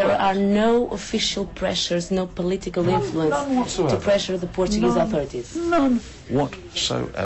There are no official pressures, no political influence to pressure the Portuguese None. authorities. None whatsoever.